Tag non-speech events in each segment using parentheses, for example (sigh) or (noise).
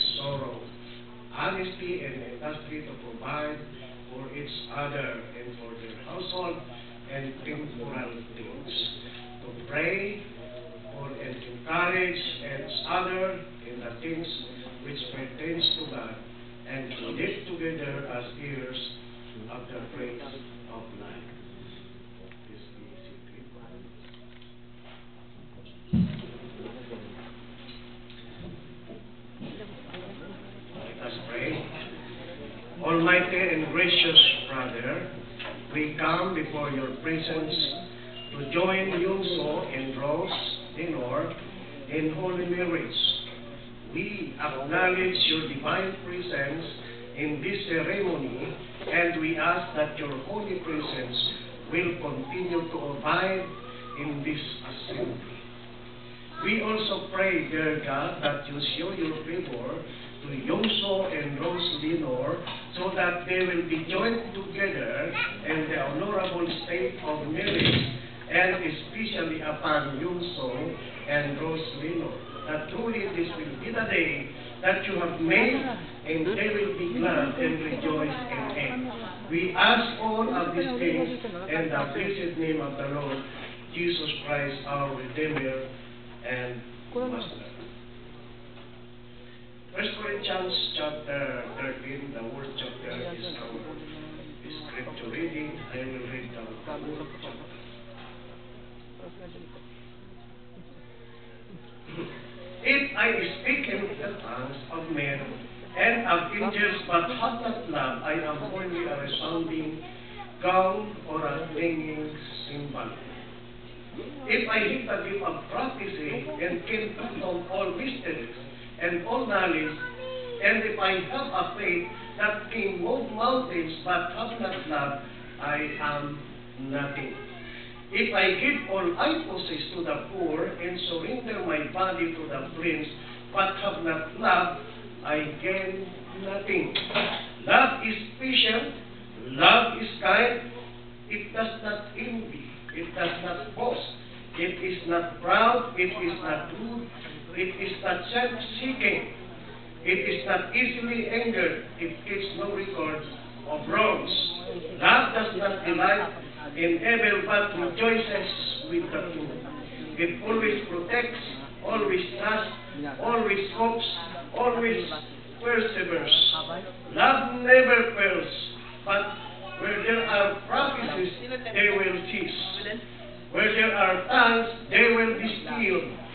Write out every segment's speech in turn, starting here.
and sorrow, honesty and industry to provide for each other and for their household and temporal things, to pray for and encourage and other in the things which pertains to God, and to live together as heirs of the praise of life. Almighty and gracious Father, we come before your presence to join Yungso and Rose Dinor in holy marriage. We acknowledge your divine presence in this ceremony and we ask that your holy presence will continue to abide in this assembly. We also pray, dear God, that you show your favor to Yongso and Rose Linor so that they will be joined together in the honorable state of marriage and especially upon Yongso and Rose Linor. That truly this will be the day that you have made and they will be glad and rejoice in it. We ask all of these things in the blessed name of the Lord Jesus Christ, our Redeemer and Master. First Corinthians chapter 13, the word chapter is our scripture reading. I will read the word chapter. If I speak in the tongues of men and of angels but have not love, I am only a resounding gong or a ringing cymbal. If I hit the gift of prophecy and can fathom all mysteries and all knowledge, and if I have a faith that can move mountains but have not love, I am nothing. If I give all I possess to the poor and surrender my body to the flames but have not love, I gain nothing. Love is patient, love is kind, it does not envy, it does not boast, it is not proud, it is not rude, it is not self-seeking, it is not easily angered, it keeps no record of wrongs. Love does not delight in evil but rejoices with the truth. It always protects, always trusts, always hopes, always perseveres. Love never fails, but where there are prophecies, they will cease. Where there are tongues, they will be stilled.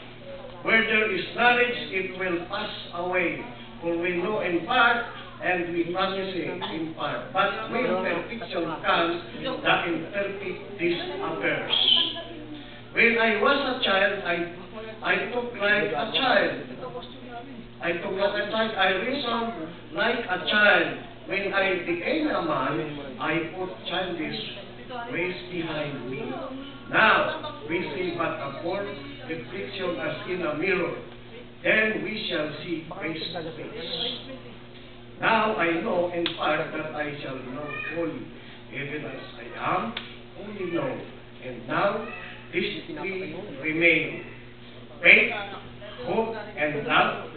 Where there is knowledge, it will pass away. For we know in part, and we prophesy in part. But when perfection comes, the these affairs. When I was a child, I, I took like a child. I took like a child. I reasoned like a child. When I became a man, I put childish ways behind me. Now we see but a form reflection as in a mirror. Then we shall see face to face. Now I know in part that I shall know fully, even as I am fully known. And now this three remain faith, hope, and love,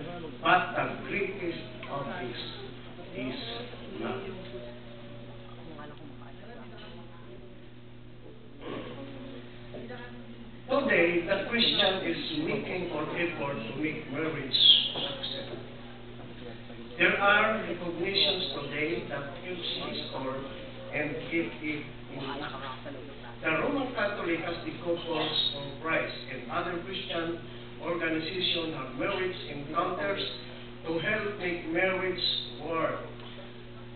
but the greatest of these is love. Today, the Christian is making an effort to make marriage successful. There are recognitions today that his or and it intact. The Roman Catholic as the Couples of Christ and other Christian organizations have marriage encounters to help make marriage work.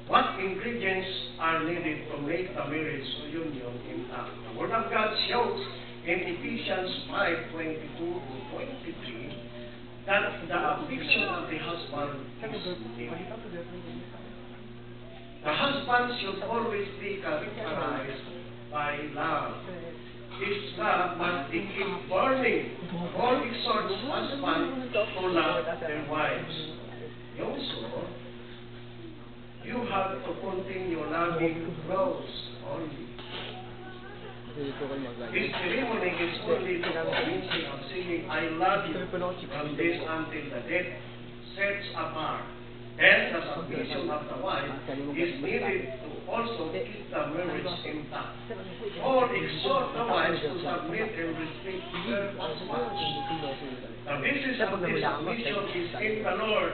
What ingredients are needed to make the marriage union intact? The Word of God shows in Ephesians 5, 22 to 23 that the affliction of the husband is deep. The husband should always be characterized by love. This love must be keep burning. Paul exhorts husbands mm-hmm. to love mm-hmm. their wives. Also, you have to continue loving those only. This ceremony is only the convincing of saying, I love you from this until the death sets apart. And the submission of the wife is needed to also keep the marriage intact. Paul exhort the wives to submit and respect their husbands. The basis of this submission is in the Lord.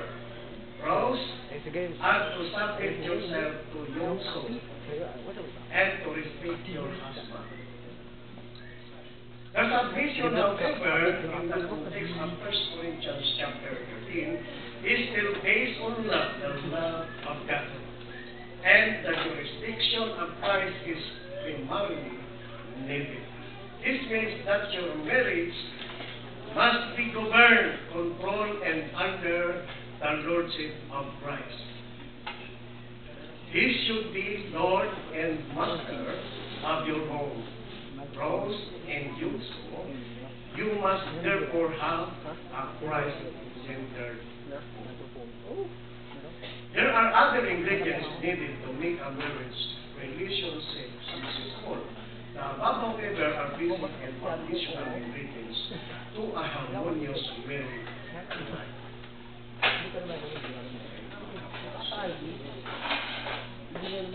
Rose, are to submit yourself to your soul and to respect your husband. The submission, however, in the context of 1 Corinthians chapter 13, is still based on love, the love of God. And the jurisdiction of Christ is primarily needed. This means that your marriage must be governed, controlled, and under the lordship of Christ. He should be Lord and Master of your home. Rose and so, you must therefore have a Christ-centered home. There are other ingredients needed to make a marriage relationship successful. The above, however, are basic and foundational ingredients to a harmonious marriage life. Even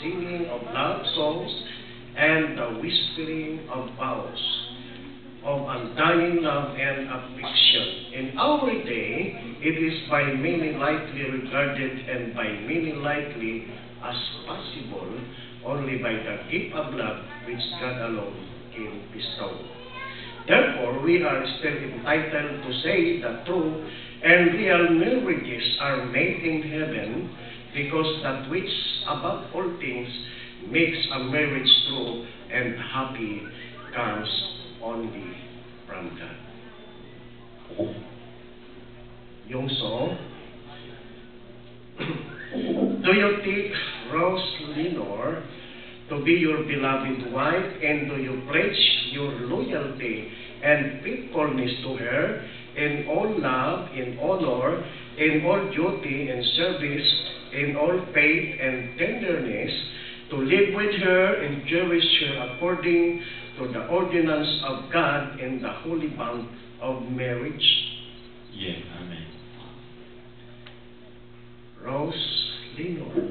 singing of love songs and the whispering of vows of undying love and affection. In our day, it is by many lightly regarded and by many lightly as possible only by the gift of love which God alone can bestow. Therefore, we are still entitled to say that true and real marriages are made in heaven because that which above all things makes a marriage true and happy comes only from God. Yung song, (clears throat) Do you take Rose Lenore to be your beloved wife, and do you pledge your loyalty and faithfulness to her in all love, in honor, in all duty and service, in all faith and tenderness, to live with her and cherish her according to the ordinance of God and the holy bond of marriage. Yeah, Amen. Rose Lino,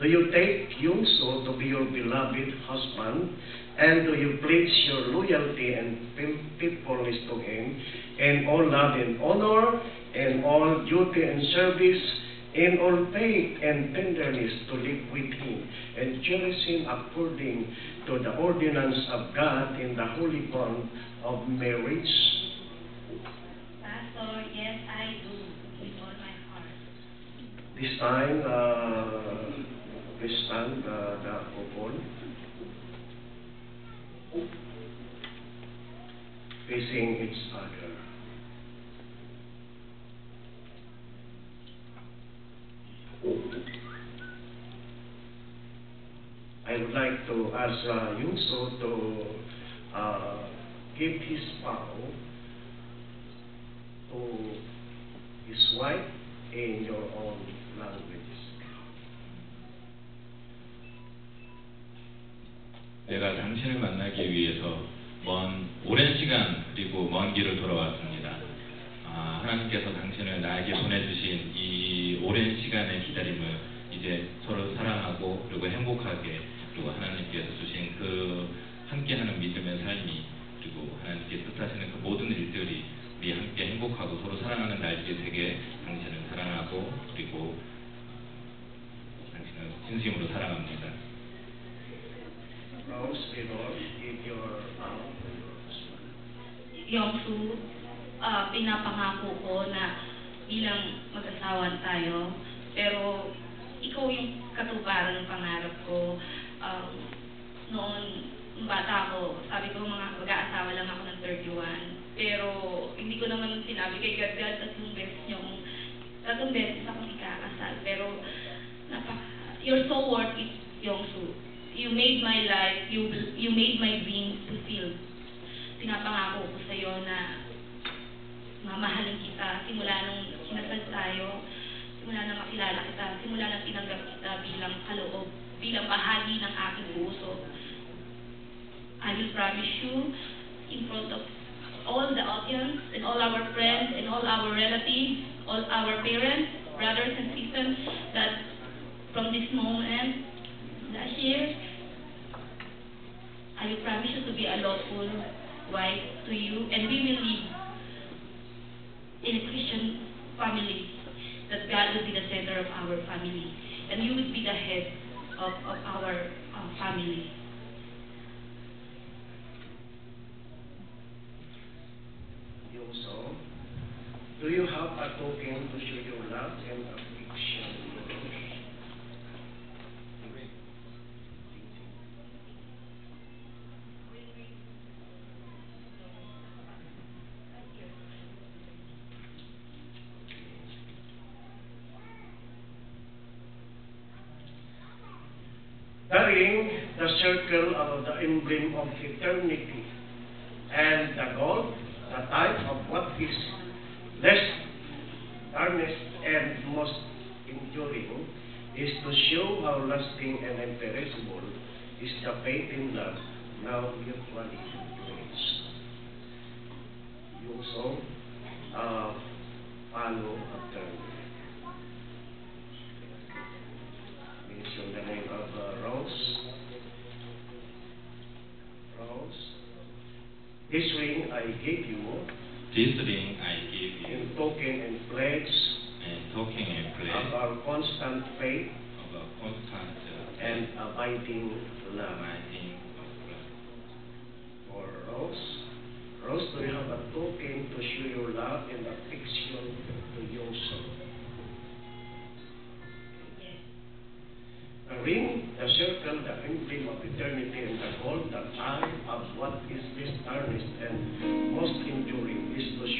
do you take Yunso to be your beloved husband And do you pledge your loyalty and faithfulness to him in all love and honor, in all duty and service, in all faith and tenderness to live with him and cherish him according to the ordinance of God in the holy bond of marriage? Pastor, yes, I do. With all my heart. This time, uh, please stand uh, the couple. Facing each other. I would like to ask uh, Yungso to uh, give his vow to his wife in your own 내가 당신을 만나기 위해서 먼 오랜 시간 그리고 먼 길을 돌아왔습니다. 아, 하나님께서 당신을 나에게 보내주신 이 오랜 시간의 기다림을 이제 서로 사랑하고 그리고 행복하게 그리고 하나님께서 주신 그 함께하는 믿음의 삶이 그리고 하나님께 뜻하시는 그 모든 일들이 우리 함께 행복하고 서로 사랑하는 날들이 되게 당신을 사랑하고 Rose, Lord, give your to your husband. Yongsu, ah, pinapangako ko na bilang mag-asawa tayo, pero ikaw yung katuparan ng pangarap ko. Um, noon, nung bata ako, sabi ko mga mag-aasawa lang ako ng 31. Pero hindi ko naman sinabi kay God, God, tatlong beses niyong, tatlong beses akong ikakasal. Pero, napaka, you're so worth it, Yongsu. You made my life, you you made my dreams fulfilled. Pinapangako ko sa iyo na mamahalin kita simula nung kinasal tayo, simula na makilala kita, simula na tinanggap kita bilang kaloob, bilang bahagi ng aking puso. I will promise you in front of all the audience and all our friends and all our relatives, all our parents, brothers and sisters, that from this moment, circle of the emblem of eternity, and the gold, the type of what is less earnest and most enduring, is to show how lasting and imperishable is the faith in love now mutually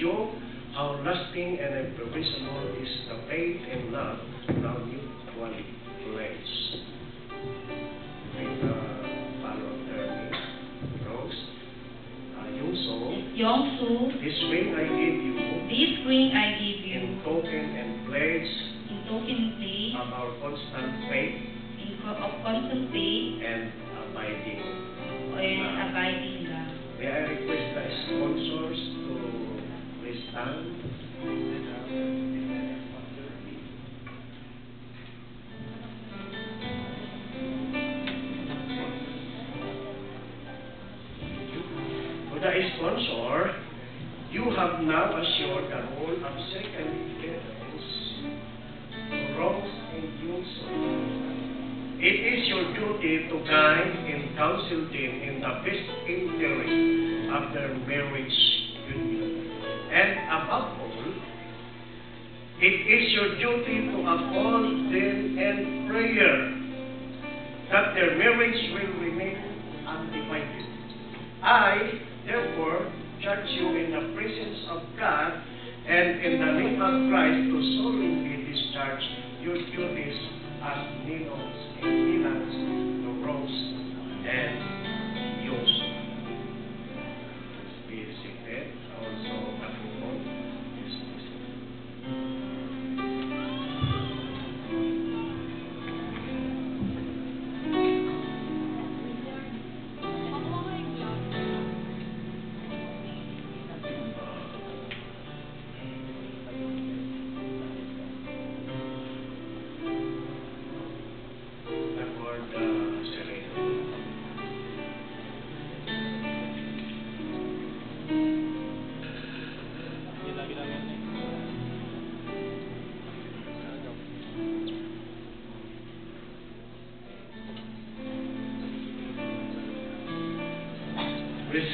to how lasting and imperishable is the faith and love now mutually pledged. With follow me, Rose, uh, Yongsu, this ring I give you this ring I give you in token and pledge in token place of our constant faith in of constant faith and abiding and abiding love. May I request the sponsors the sponsor, you have now assured the role of second to Rose and Yusuf. It is your duty to guide and counsel them in the best interest of their your duty to uphold them in prayer that their marriage will remain undivided. I, therefore, charge you in the presence of God and in the name of Christ to solemnly discharge your duties as Ninos and Minas, the Rose, and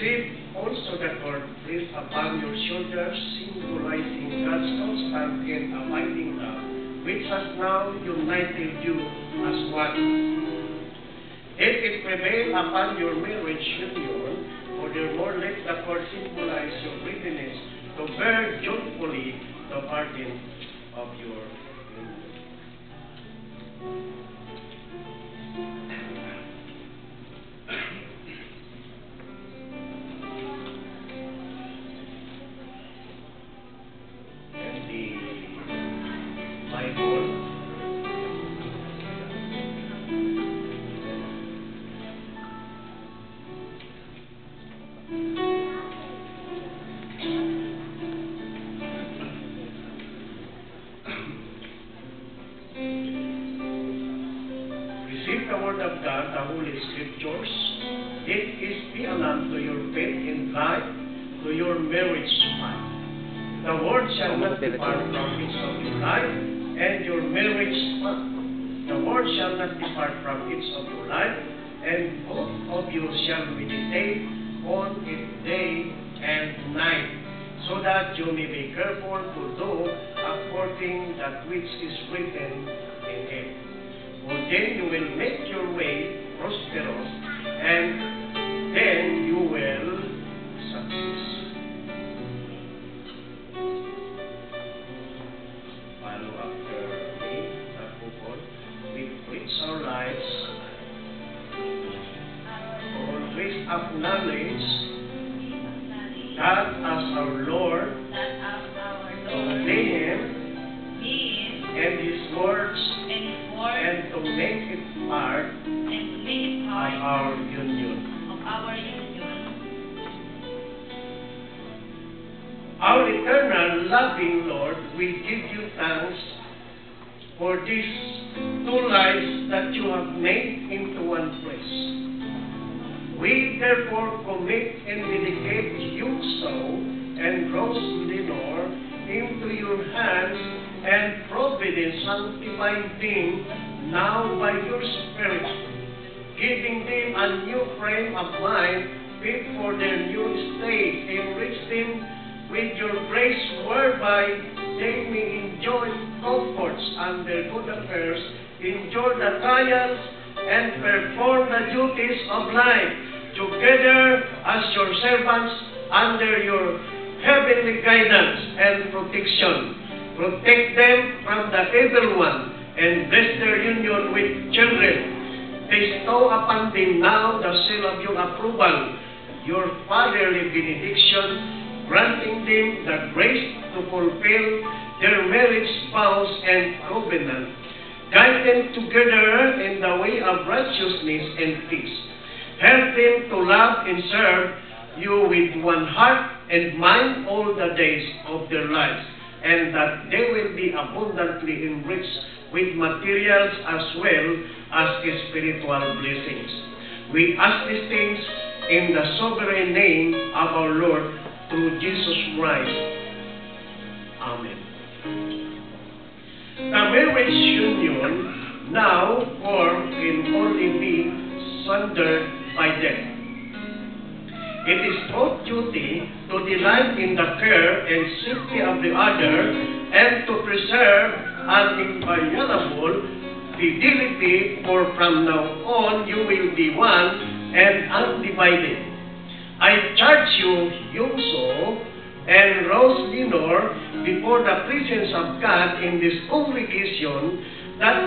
Receive also the cord placed upon your shoulders, symbolizing God's constant and abiding love, which has now united you as one. If it prevail upon your marriage union, furthermore let the cord symbolize your readiness to bear joyfully the burden of your from the evil one and bless their union with children. Bestow upon them now the seal of your approval, your fatherly benediction, granting them the grace to fulfill their marriage vows and covenant. Guide them together in the way of righteousness and peace. Help them to love and serve you with one heart and mind all the days of their lives, and that they will be abundantly enriched with materials as well as spiritual blessings. We ask these things in the sovereign name of our Lord through Jesus Christ. Amen. The marriage union now formed can only be sundered by death. It is both duty to delight in the care and safety of the other and to preserve an inviolable fidelity, for from now on you will be one and undivided. I charge you, Yungso and Rose Linor, before the presence of God in this congregation, that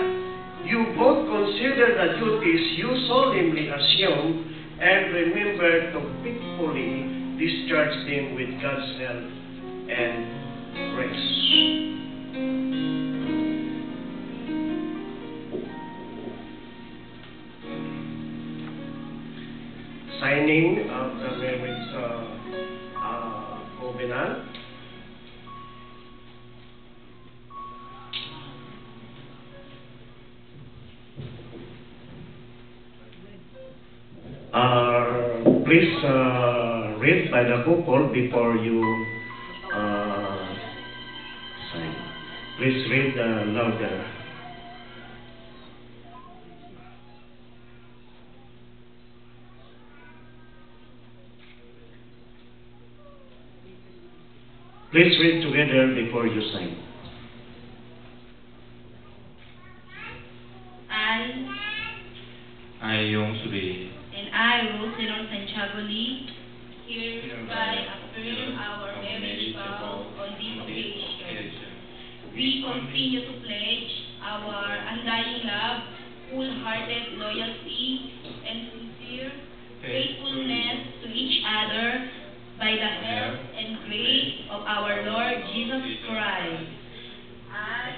you both consider the duties you solemnly assume and remember to faithfully discharge them with God's help and grace. Signing of the marriage uh, uh, covenant. Uh, please uh, read by the couple before you uh, sign. Please read the louder. Please read together before you sing. I. I, Yong Suri. And I, Rose Santiago Lee hereby affirm our marriage vow on this occasion. We continue to pledge our undying love, full-hearted loyalty, and sincere faithfulness to each other by the help and grace of our Lord Jesus Christ. I,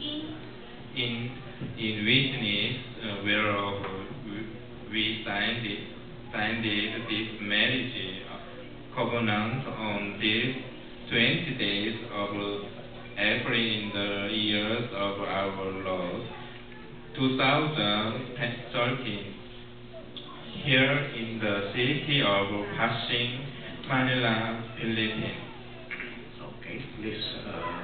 in in, in witness uh, whereof we signed it, signed it, covenant on this 20 days of April in the years of our Lord 2013 here in the city of Pasig, Manila, Philippines. Okay, please uh,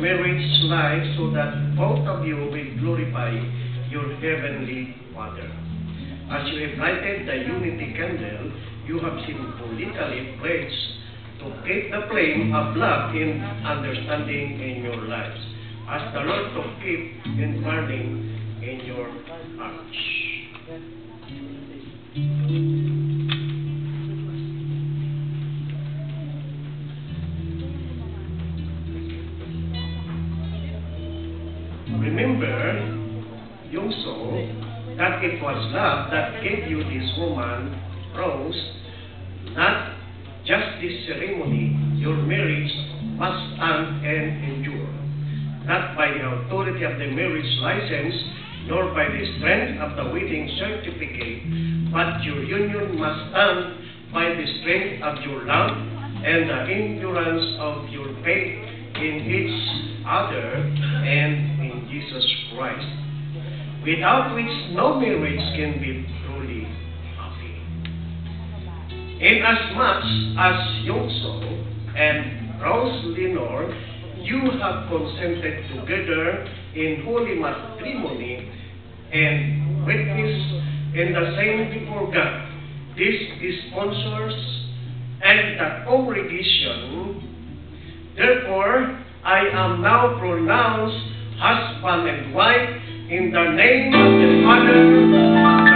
marriage life so that both of you will glorify your heavenly Father. As you have lighted the unity candle, you have symbolically pledged to keep the flame of love and understanding in your lives. as the Lord to keep and burning in your hearts. That it was love that gave you this woman, Rose, not just this ceremony, your marriage must stand and endure. Not by the authority of the marriage license, nor by the strength of the wedding certificate, but your union must stand by the strength of your love and the endurance of your faith in each other and in Jesus Christ, without which no marriage can be truly happy. Inasmuch as Yongso and Rose Lenore, you have consented together in holy matrimony and witness in the same before God, these sponsors and the congregation. Therefore, I am now pronounced husband and wife in the name of the Father,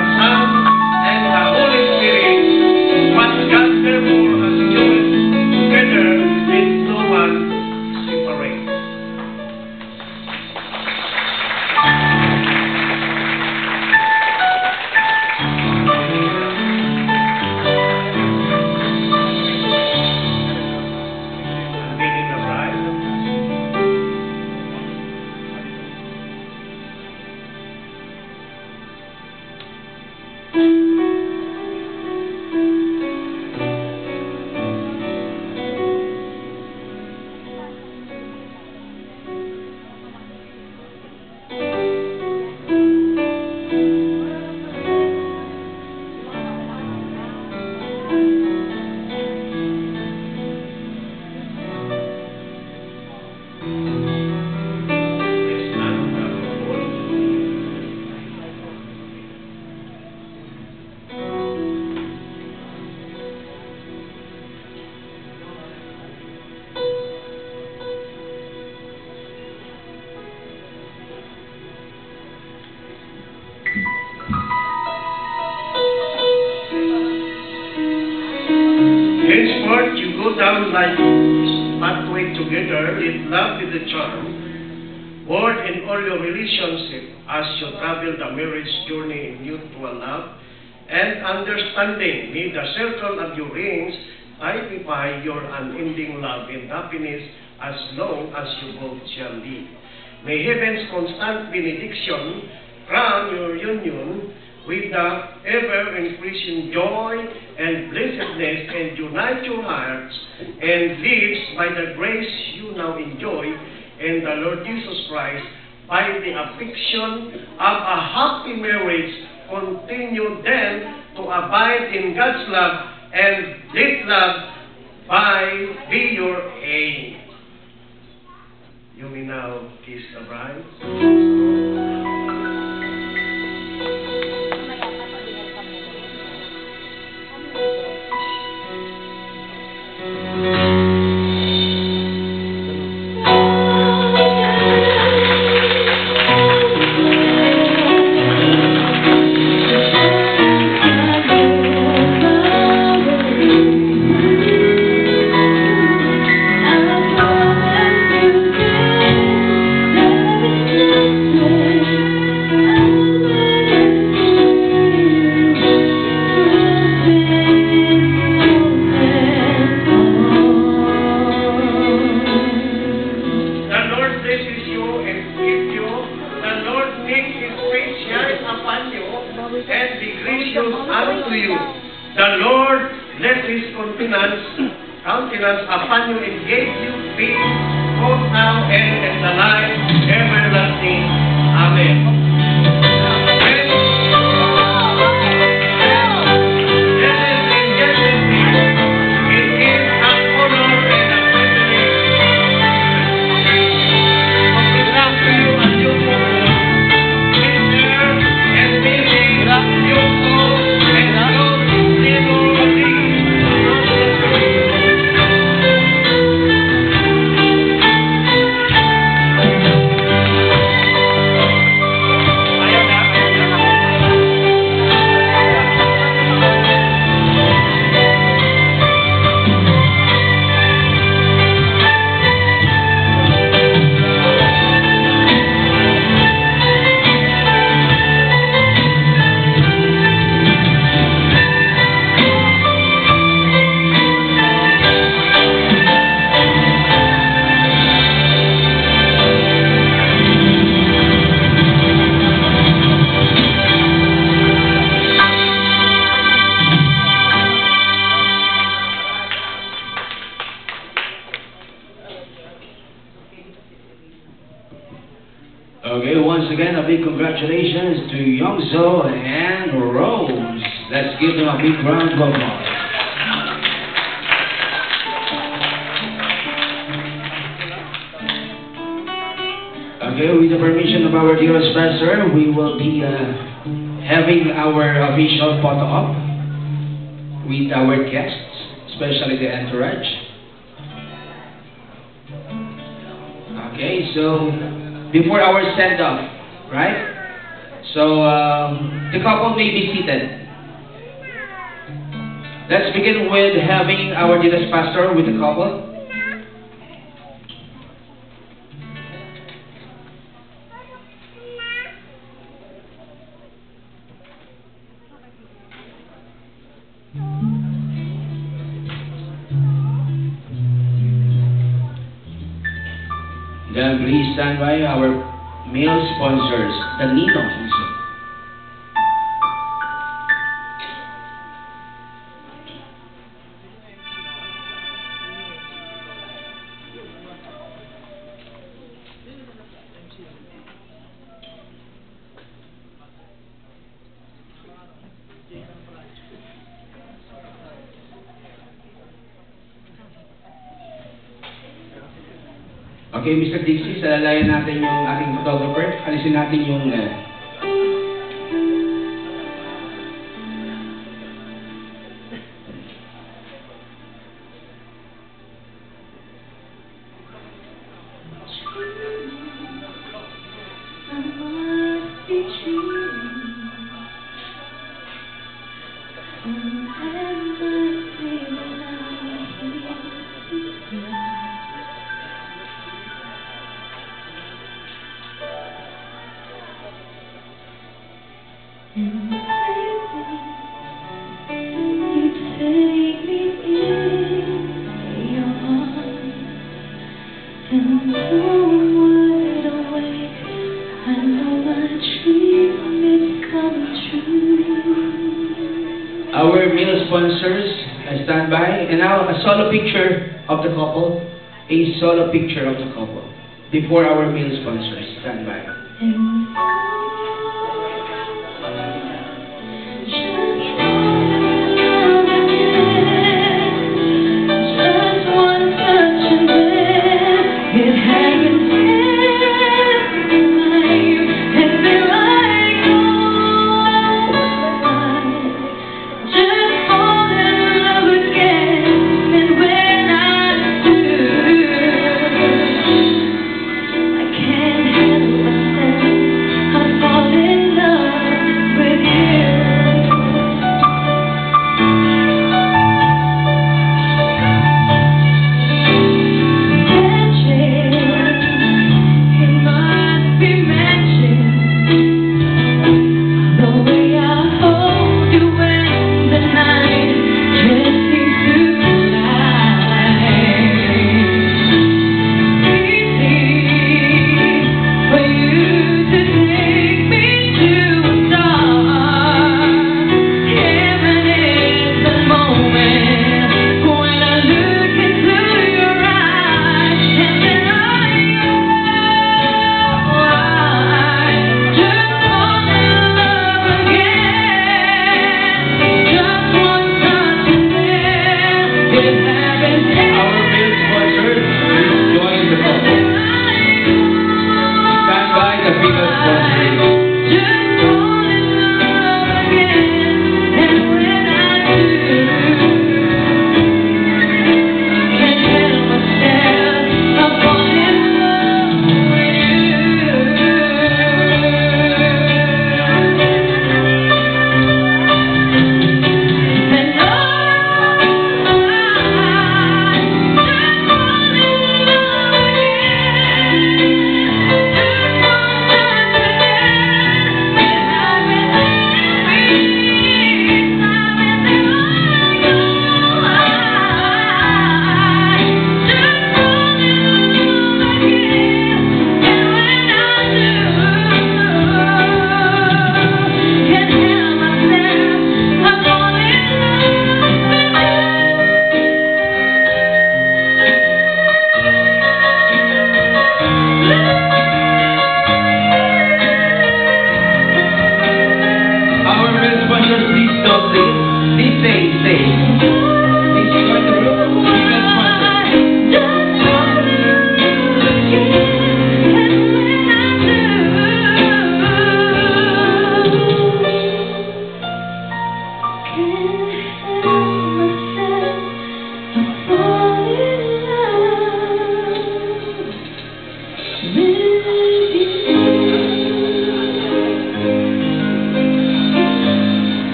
understanding. May the circle of your rings typify your unending love and happiness as long as you both shall live. May heaven's constant benediction crown your union with the ever-increasing joy and blessedness and unite your hearts and lives by the grace you now enjoy in the Lord Jesus Christ by the affection of a happy marriage continue then to abide in God's love and let love by be your aim. You may now kiss the bride. Okay, with the permission of our dear pastor, we will be uh, having our official photo op with our guests, especially the entourage. Okay, so before our send off, right? So um, the couple may be seated. Let's begin with having our dearest pastor with the couple. Please stand by our male sponsors, the Ninos. Okay, Mr. Natin yung ating photographer. Alisin natin yung... Uh, Now a solo picture of the couple. A solo picture of the couple. Before our male sponsors stand by.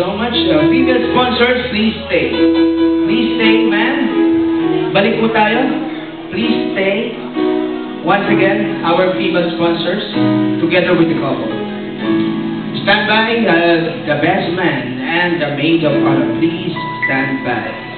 So much. Uh, female sponsors, please stay. Please stay, man. Balik po tayo. Please stay. Once again, our female sponsors, together with the couple. Stand by, uh, the best man and the maid of honor. Please stand by.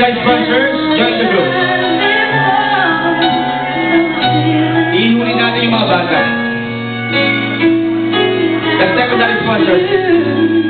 Secondary sponsors, join the group. Sponsors.